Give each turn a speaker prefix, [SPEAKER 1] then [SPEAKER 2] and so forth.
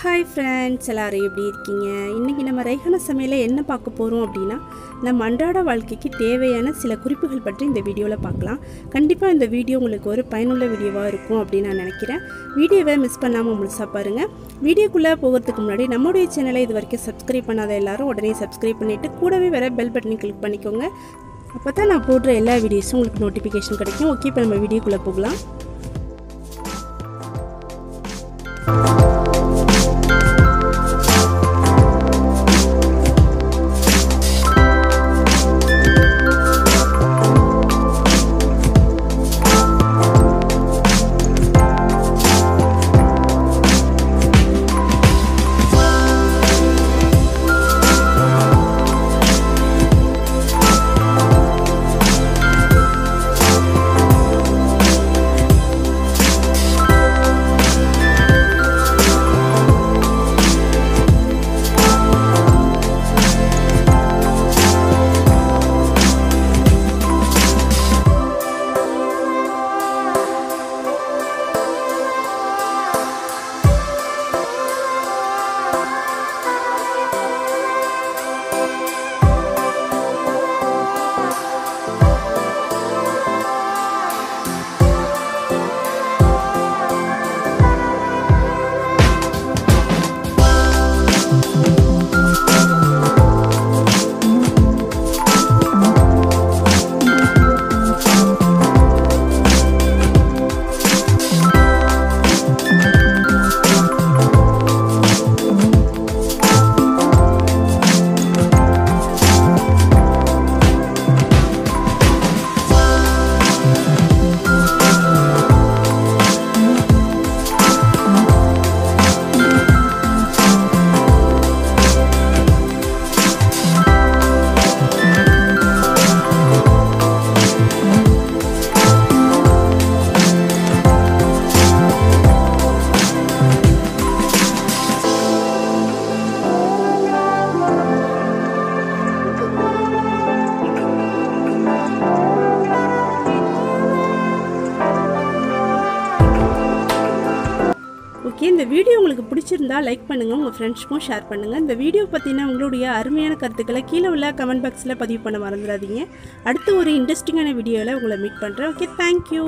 [SPEAKER 1] Hi friends எல்லாரும் எப்படி இருக்கீங்க? இன்றைக்கி நம்ம ரைஹான சமையலில் என்ன பார்க்க போகிறோம் அப்படின்னா நம்ம அன்றாட வாழ்க்கைக்கு தேவையான சில குறிப்புகள் பற்றி இந்த வீடியோவில் பார்க்கலாம். கண்டிப்பாக இந்த வீடியோ உங்களுக்கு ஒரு பயனுள்ள வீடியோவாக இருக்கும் அப்படின்னு நான் நினைக்கிறேன். வீடியோவை மிஸ் பண்ணாமல் முழுசாக பாருங்கள் வீடியோக்குள்ளே போகிறதுக்கு முன்னாடி நம்மளுடைய சேனலை இது வரைக்கும் சப்ஸ்கிரைப் பண்ணாத எல்லாரும் உடனே சப்ஸ்கிரைப் பண்ணிவிட்டு கூடவே வேறு பெல் பட்டனை கிளிக் பண்ணிக்கோங்க. அப்போ தான் நான் போடுற எல்லா வீடியோஸும் உங்களுக்கு நோட்டிஃபிகேஷன் கிடைக்கும். ஓகே இப்போ நம்ம வீடியோக்குள்ளே போகலாம். ஓகே இந்த வீடியோ உங்களுக்கு பிடிச்சிருந்தா லைக் பண்ணுங்கள் உங்கள் ஃப்ரெண்ட்ஸ்க்கும் ஷேர் பண்ணுங்கள் இந்த வீடியோ பற்றின உங்களுடைய அருமையான கருத்துக்களை கீழே உள்ள கமெண்ட் பாக்ஸில் பதிவு பண்ண மறந்துடாதீங்க. அடுத்து ஒரு இன்ட்ரெஸ்டிங்கான வீடியோவில் உங்களை மீட் பண்ணுறேன் ஓகே தேங்க்யூ